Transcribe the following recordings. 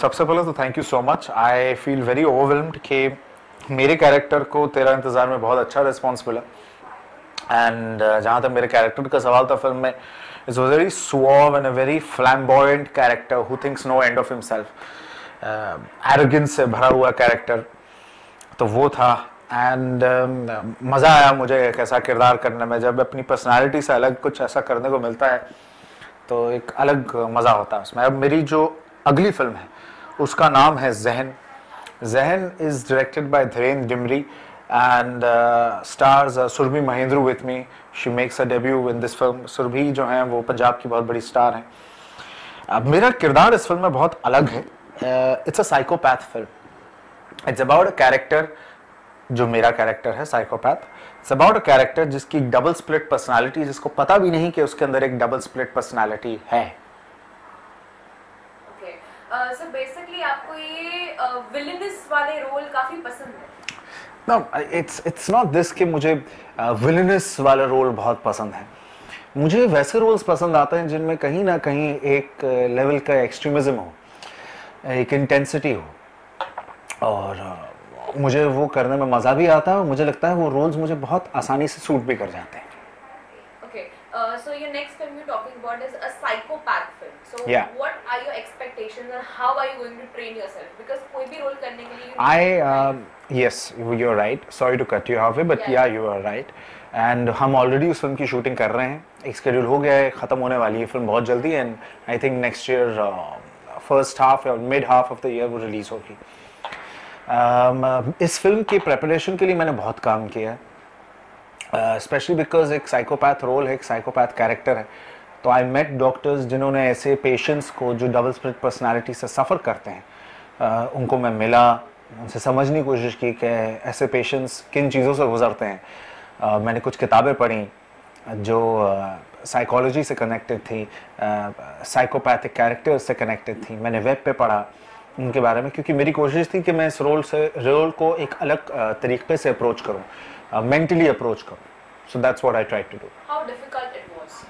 सबसे पहले तो thank you so much I feel very overwhelmed कि मेरे कैरेक्टर को तेरा इंतज़ार में बहुत अच्छा रिस्पॉन्स मिला। एंड uh, जहाँ तक मेरे कैरेक्टर का सवाल था फ़िल्म में is a very suave and a very flamboyant character who thinks no end of himself arrogance से भरा हुआ कैरेक्टर तो वो था। एंड um, मज़ा आया मुझे एक ऐसा किरदार करने में जब अपनी पर्सनालिटी से अलग कुछ ऐसा करने को मिलता है तो एक अलग मज़ा होता है उसमें। अब मेरी जो अगली फ़िल्म है उसका नाम है Jahan. Jahan is directed by Dhirendra Dimri and stars Surbhi Mahendra with me she makes a debut in this film Surbhi जो हैं, वो पंजाब की बहुत बड़ी स्टार हैं। अब मेरा किरदार इस फ़िल्म में बहुत अलग है। It's a psychopath film it's about a character जो मेरा कैरेक्टर है psychopath it's about a character जिसकी डबल स्प्लिट पर्सनालिटी जिसको पता भी नहीं कि उसके अंदर एक डबल स्प्लिट पर्सनालिटी है। सो बेसिकली आपको ये विलेनस वाले रोल काफ़ी पसंद है। No it's it's not this कि मुझे विलनस वाला रोल बहुत पसंद है। मुझे वैसे रोल्स पसंद आते हैं जिनमें कहीं ना कहीं एक लेवल का एक्सट्रीमिज्म हो एक इंटेंसिटी हो। और मुझे वो करने में मज़ा भी आता है और मुझे लगता है वो रोल्स मुझे बहुत आसानी से सूट भी कर जाते हैं। So your next film you're talking about is a psychopath. film. So Yeah. what are your expectations and how are you going to train yourself? Because कोई भी रोल करने के लिए I um, yes you're right. Sorry to cut you halfway but Yeah. yeah you are right. And हम already उस film की shooting कर रहे हैं. एक स्केड्यूल हो गया है ख़त्म होने वाली है फ़िल्म बहुत जल्दी. And I think next year first half और mid half of the year वो रिलीज़ होगी. Um, इस फ़िल्म की प्रेपरेशन के लिए मैंने बहुत काम किया है. स्पेशली बिकॉज़ एक साइकोपैथ रोल है एक साइकोपैथ कैरेक्टर है. तो आई मेट डॉक्टर्स जिन्होंने ऐसे पेशेंट्स को जो डबल स्प्लिट पर्सनालिटी से सफ़र करते हैं uh, उनको मैं मिला उनसे समझने की कोशिश की कि ऐसे पेशेंट्स किन चीज़ों से गुजरते हैं। uh, मैंने कुछ किताबें पढ़ी जो साइकोलॉजी से कनेक्टेड थी साइकोपैथिक कैरेक्टर्स से कनेक्टेड थी। मैंने वेब पे पढ़ा उनके बारे में क्योंकि मेरी कोशिश थी कि मैं इस रोल से रोल को एक अलग तरीके से अप्रोच करूँ मेंटली अप्रोच करूँ। So that's what I try to do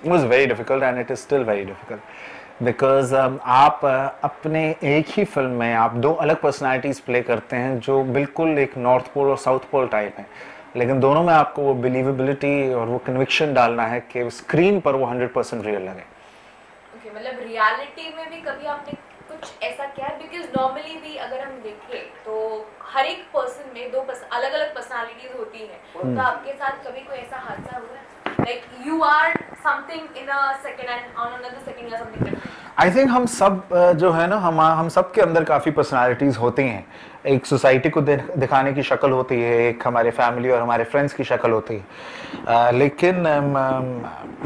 it was. very difficult and it is still very difficult. Because um, आप uh, अपने एक ही फ़िल्म में आप दो अलग पर्सनालिटीज प्ले करते हैं जो बिल्कुल एक नॉर्थ पोल और साउथ पोल टाइप हैं। लेकिन दोनों में आपको वो बिलीवेबिलिटी और वो कन्विक्शन डालना है कि स्क्रीन पर वो 100% परसेंट रियल लगे। Okay, मतलब रियलिटी में भी कभी आपने कुछ ऐसा किया है? बिकॉज़ नॉर्मली भी अगर हम देखें तो हर एक पर्सन में दो अलग अलग पर्सनालिटीज होती हैं। तो आपके साथ कभी कोई ऐसा हादसा हुआ है? Like you are something in a second and on another second you are something different I think हम सब uh, जो है ना हम हम सब के अंदर काफ़ी पर्सनालिटीज़ होती हैं। एक सोसाइटी को दिखाने की शक्ल होती है एक हमारे फैमिली और हमारे फ्रेंड्स की शक्ल होती है। uh, लेकिन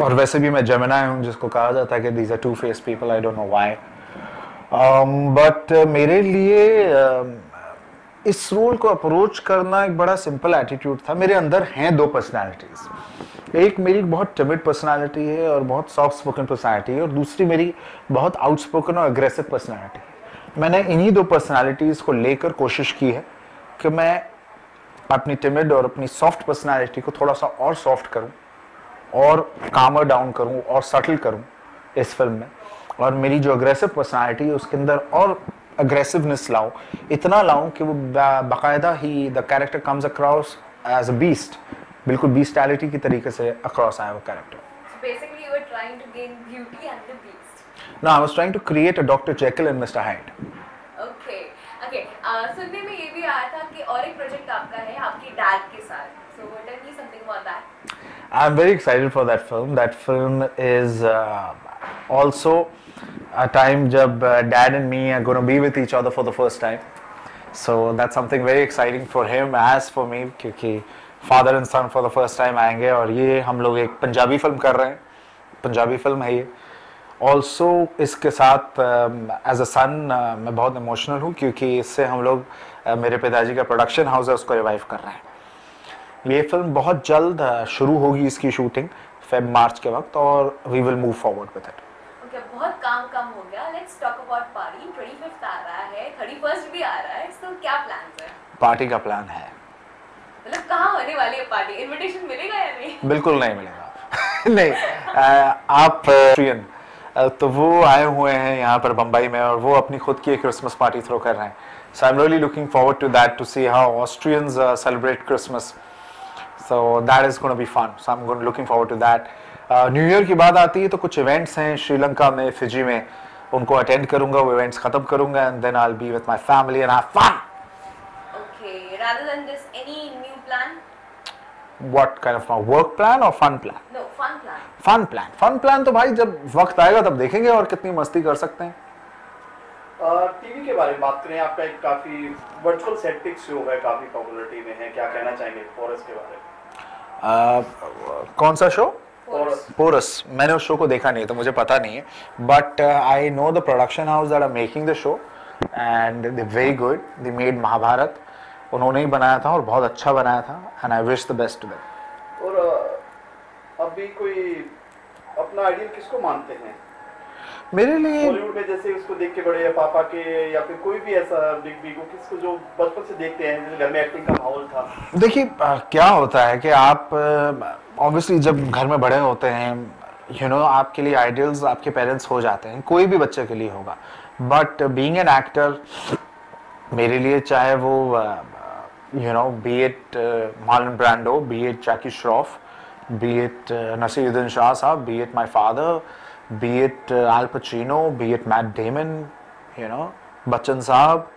और वैसे भी मैं जमना हूँ जिसको कहा जाता है कि these are two face people I don't know why but मेरे लिए um, इस रोल को अप्रोच करना एक बड़ा सिंपल एटीट्यूड था। मेरे अंदर हैं दो पर्सनालिटीज़ एक मेरी बहुत टिमिड पर्सनालिटी है और बहुत सॉफ्ट स्पोकन पर्सनालिटी है और दूसरी मेरी बहुत आउटस्पोकन और अग्रेसिव पर्सनालिटी है। मैंने इन्हीं दो पर्सनालिटीज़ को लेकर कोशिश की है कि मैं अपनी टिमिड और अपनी सॉफ्ट पर्सनालिटी को थोड़ा सा और सॉफ्ट करूँ, और कामर डाउन करूँ, और सटल करूँ इस फ़िल्म में। और मेरी जो अग्रेसिव पर्सनालिटी है, उसके अंदर और अग्रेसिवनेस लाऊं इतना लाऊं कि वो बाकायदा ही the character comes across as a beast बिल्कुल बीस्टैलिटी की तरीके से अक्रॉस आया वो character So basically, you were trying to gain beauty and the beast. Now I was trying to create a Dr. Jekyll and Mr. Hyde. Okay, okay. Uh, सुनने में ये भी आया था कि और एक प्रोजेक्ट आपका है आपके डैड के साथ. So what tell me something about that. I'm very excited for that film. That film is uh, also a time jab uh, dad and me are going to be with each other for the first time. So that's something very exciting for him as for me क्योंकि father and son for the first time आएँगे और ये हम लोग एक Punjabi film कर रहे हैं। पंजाबी फ़िल्म है ये। ऑल्सो इसके साथ एज अ सन मैं बहुत इमोशनल हूँ क्योंकि इससे हम लोग uh, मेरे पिताजी का प्रोडक्शन हाउस है उसको रिवाइव कर रहे हैं। ये फ़िल्म बहुत जल्द अ, शुरू होगी इसकी शूटिंग फेब मार्च के वक्त और we will move forward with it Okay, बहुत काम काम हो गया. Let's talk about party. 25th आ रहा है, 31st भी आ रहा है. So क्या plans है? पार्टी का प्लान है मतलब कहाँ होने वाली है पार्टी? इनविटेशन मिलेगा या नहीं? बिल्कुल नहीं मिलेगा नहीं आप ऑस्ट्रियन तो वो आए हुए हैं यहाँ पर बम्बई में और वो अपनी खुद की एक क्रिसमस पार्टी थ्रो कर रहे हैं so I am really looking forward to that to see how Austrians celebrate Christmas so that is gonna be fun so I am looking forward to that new year की बात आती है तो कुछ events हैं श्रीलंका में फिजी में। उनको अटेंड करूँगा वो इवेंट्स खत्म करूँगा and then I will be with my family and have fun Okay. Rather than this, any new plan? What kind of work plan और fun plan No, fun plan. Fun plan fun plan तो भाई जब वक्त आएगा तब देखेंगे और कितनी मस्ती कर सकते हैं। टीवी के बारे में बात करें आपका एक काफ़ी वर्चुअल सेटिक शो है काफ़ी पॉपुलरिटी में है। क्या कहना चाहेंगे फॉरेस्ट के बारे में? अ, कौन सा शो पोरस मैंने उस शो को देखा नहीं है तो मुझे पता नहीं है। But I know the production house that are making the show and they very good they made Mahabharat उन्होंने ही बनाया था और बहुत अच्छा बनाया था and I wish the best to them और अभी कोई अपना आइडियल किसको मानते हैं? मेरे लिए बॉलीवुड में जैसे उसको देख के बड़े या पापा के या फिर कोई भी ऐसा बिग बी को किसको जो बचपन से देखते हैं जैसे घर में एक्टिंग का माहौल था। देखिए क्या होता है कि आप ऑब्वियसली जब घर में बड़े होते हैं यू you नो know, आपके लिए आइडियल्स आपके पेरेंट्स हो जाते हैं कोई भी बच्चे के लिए होगा। बट बीइंग एन एक्टर मेरे लिए चाहे वो you know be it Marlon Brando be it Jackie Shroff be it Naseeruddin Shah sahab be it my father be it all be it Matt Damon you know Bachchan sahab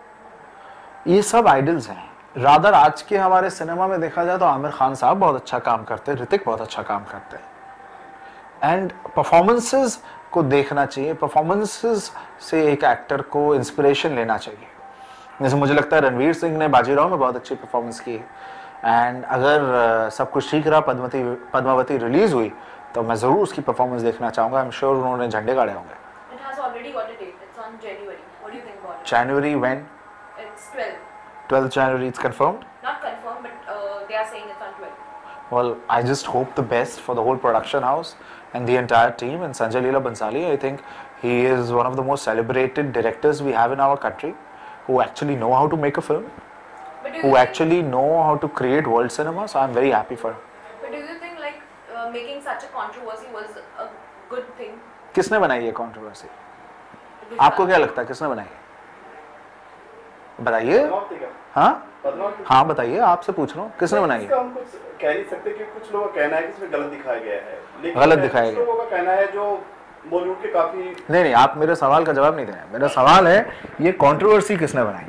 ये सब idols हैं। Rather आज के हमारे cinema में देखा जाए तो आमिर खान साहब बहुत अच्छा काम करते हैं ऋतिक बहुत अच्छा काम करते हैं। एंड परफॉर्मेंसेस को देखना चाहिए परफॉर्मेंसेस से एक एक्टर को इंस्पिरेशन लेना चाहिए। जैसे मुझे लगता है रणवीर सिंह ने बाजीराव में बहुत अच्छी परफॉर्मेंस की है। एंड अगर सब कुछ ठीक रहा पद्मवती पद्मावती रिलीज़ हुई तो मैं ज़रूर उसकी परफॉर्मेंस देखना चाहूँगा। आई एम श्योर उन्होंने झंडे गाड़े होंगे? January when 12th January, it's confirmed? Not confirmed, but uh, they are saying it's on 12th. Well, I just hope the best for the whole production house and the entire team. And Sanjay Leela Bansali, I think he is one of the most celebrated directors we have in our country who actually know how to make a film, who actually know how to create world cinema. So I'm very happy for him. But do you think like uh, making such a controversy was a good thing? किसने बनाई ये controversy आपको क्या लगता है किसने बनाई है बताइए। हाँ? हाँ बताइए आपसे पूछ रहा हूँ। किसने बनाई? है हम कुछ कह नहीं सकते कि कुछ लोगों का कहना है कि इसमें गलत दिखाया गया है। लेकिन गलत दिखाया गया। लोगों का कहना है जो बॉलीवुड के काफ़ी नहीं नहीं आप मेरे सवाल का जवाब नहीं दे रहे हैं। मेरा सवाल है ये कंट्रोवर्सी किसने बनाई?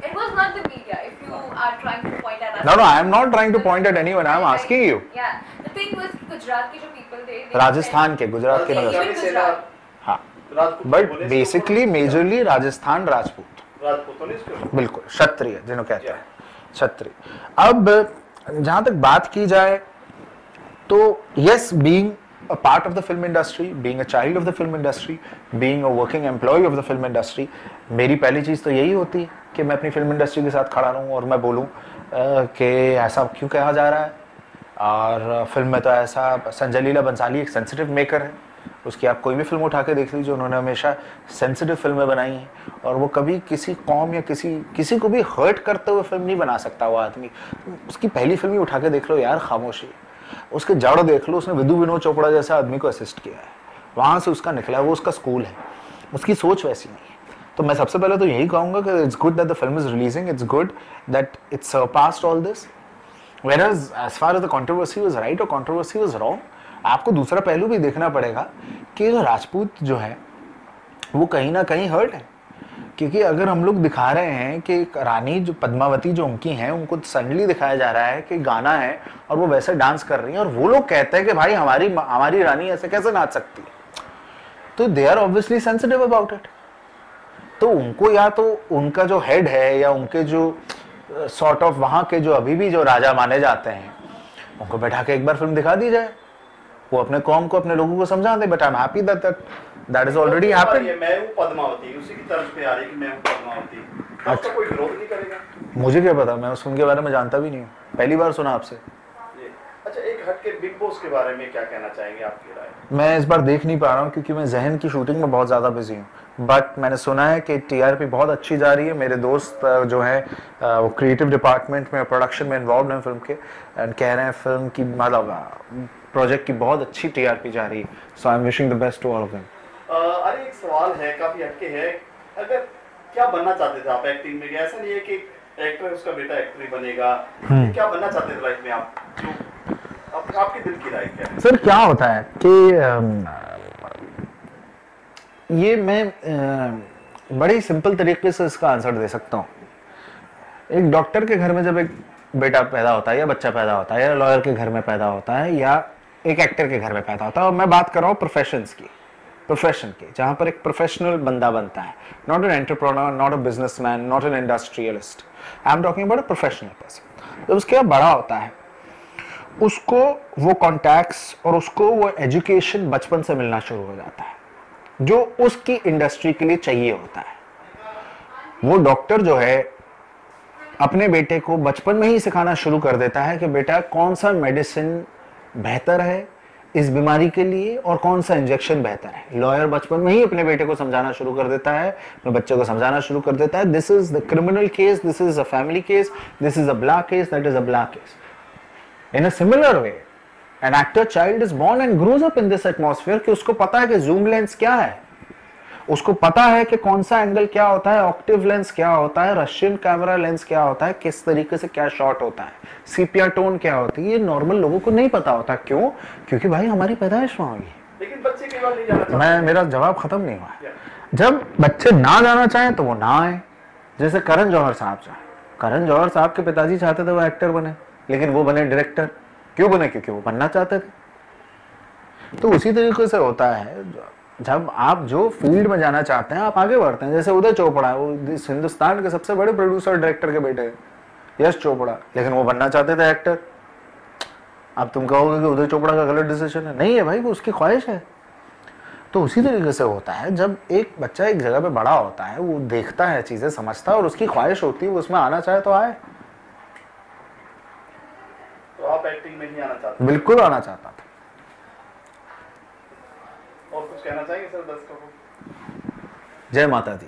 Am asking you. Yeah. The thing was कि गुजरात के जो people थे. they राजस्थान के गुजरात के हाँ but basically majorly Rajasthan Rajput. ने बिल्कुल क्षत्रिय जिन्हों कहते हैं क्षत्रिय। अब जहाँ तक बात की जाए तो yes being a part of the film industry, being a child of the film industry, being a working employee of the film industry, मेरी पहली चीज़ तो यही होती है कि मैं अपनी फ़िल्म इंडस्ट्री के साथ खड़ा रहूँ और मैं बोलूँ अ, कि ऐसा क्यों कहा जा रहा है? और फ़िल्म में तो ऐसा संजय लीला बंसाली एक सेंसिटिव मेकर है। उसकी आप कोई भी फ़िल्म उठा के देख लीजिए, उन्होंने हमेशा सेंसिटिव फ़िल्में बनाई हैं। और वो कभी किसी कौम या किसी किसी को भी हर्ट करते हुए फ़िल्म नहीं बना सकता वो आदमी। उसकी पहली फ़िल्म ही उठा के देख लो, यार, खामोशी। उसके जड़ देख लो, उसने विदु विनोद चोपड़ा जैसे आदमी को असिस्ट किया है। वहाँ से उसका निकला है, वो उसका स्कूल है। उसकी सोच वैसी नहीं है। तो मैं सबसे पहले तो यही कहूँगा कि it's good that the film is releasing it's good that it's surpassed all this whereas, as far as the controversy was right और कॉन्ट्रोवर्सी was wrong आपको दूसरा पहलू भी देखना पड़ेगा कि जो राजपूत जो है, वो कहीं ना कहीं हर्ट है। क्योंकि अगर हम लोग दिखा रहे हैं कि रानी जो, पद्मावती जो उनकी हैं, उनको सडनली दिखाया जा रहा है कि गाना है और वो वैसे डांस कर रही हैं और वो लोग कहते हैं कि भाई हमारी हमारी रानी ऐसे कैसे नाच सकती है? तो they are obviously sensitive about it तो उनको या तो उनका जो हेड है या उनके जो सॉर्ट ऑफ़ वहाँ के जो अभी भी जो राजा माने जाते हैं, उनको बैठा के एक बार फ़िल्म दिखा दी जाए। वो अपने कौम को अपने लोगों को समझा दे but I am happy that that that is already happened ये मैं हूँ पद्मावती उसी की तरफ़ पे आ रही कि मैं हूँ पद्मावती। अच्छा। तो कोई विरोध नहीं करेगा? मुझे क्या पता? मैं उस फ़िल्म बारे में जानता भी नहीं हूँ। पहली बार सुना आपसे। अच्छा एक हट के बिग बॉस के बारे में क्या कहना चाहेंगे आपकी राय? मैं इस बार देख नहीं पा रहा हूँ क्योंकि मैं जहन की शूटिंग में बहुत ज़्यादा बिज़ी हूँ। बट मैंने सुना है कि टीआरपी बहुत अच्छी जा रही है। मेरे दोस्त जो हैं वो क्रिएटिव डिपार्टमेंट में प्रोडक्शन में इन्वॉल्व हैं फ़िल्म के एंड कह रहे हैं फ़िल्म की मतलब प्रोजेक्ट की बहुत अच्छी टीआरपी जा रही है। So I am wishing the best to all of them अरे एक सवाल है काफ़ी हटके है। अगर क्या बनना चाहते थे आप एक्टिंग में? ऐसा नहीं है कि एक्टर उसका बेटा एक्टर ही बनेगा। हम्म। क्या बनना चाहते थे लाइफ में आप? आप, आपके दिल की राय क्या है? सर क्या होता है कि ये मैं बड़े सिंपल तरीके से इसका आंसर दे सकता हूँ। एक डॉक्टर के घर में जब एक बेटा पैदा होता है या बच्चा पैदा होता है या लॉयर के घर में पैदा होता है या एक एक्टर के घर में पैदा होता है। और मैं बात कर रहा हूँ प्रोफेशंस की। प्रोफेशन की, जहाँ पर एक प्रोफेशनल बंदा बनता है। Not an entrepreneur not a businessman not an industrialist I am talking about a professional person जब उसके बाद बड़ा होता है, उसको वो कॉन्टैक्ट्स और उसको वो एजुकेशन बचपन से मिलना शुरू हो जाता है। जो उसकी इंडस्ट्री के लिए चाहिए होता है। वो डॉक्टर जो है, अपने बेटे को बचपन में ही सिखाना शुरू कर देता है कि बेटा कौन सा मेडिसिन बेहतर है इस बीमारी के लिए और कौन सा इंजेक्शन बेहतर है? लॉयर बचपन में ही अपने बेटे को समझाना शुरू कर देता है, अपने बच्चे को समझाना शुरू कर देता है this is the criminal case this is a family case this is a black case that is a black case in a similar way an actor child is born and grows up in this atmosphere कि उसको पता है कि zoom lens क्या है। उसको पता है कि कौन सा एंगल क्या होता है ऑक्टिव लेंस क्या होता है रशियन कैमरा लेंस क्या होता है किस तरीके से क्या शॉट होता है सीपिया टोन क्या होती है ये नॉर्मल लोगों को नहीं पता होता क्यों? क्योंकि भाई हमारी पैदाइश वहाँ हुई। लेकिन बच्चे कई बार नहीं जाना मैं मेरा जवाब खत्म नहीं हुआ। जब बच्चे ना जाना चाहें तो वो ना आए। जैसे करण जौहर साहब चाहे करण जौहर साहब के पिताजी चाहते थे वो एक्टर बने लेकिन वो बने डायरेक्टर क्यों बने? क्योंकि वो बनना चाहते थे। तो उसी तरीके से होता है। जब आप जो फ़ील्ड में जाना चाहते हैं आप आगे बढ़ते हैं। जैसे उदय चोपड़ा वो हिंदुस्तान के सबसे बड़े प्रोड्यूसर डायरेक्टर के बेटे हैं, यश चोपड़ा। लेकिन वो बनना चाहते थे एक्टर अब तुम कहोगे कि उदय चोपड़ा का गलत डिसीज़न है। नहीं है भाई वो उसकी ख्वाहिश है। तो उसी तरीके से होता है जब एक बच्चा एक जगह पे बड़ा होता है वो देखता है चीज़ें समझता है और उसकी ख्वाहिश होती है वो उसमें आना चाहे तो आए। तो आप एक्टिंग में ही आना चाहते? बिल्कुल आना चाहता था। कुछ कहना चाहेंगे सर? दर्शकों को जय माता दी।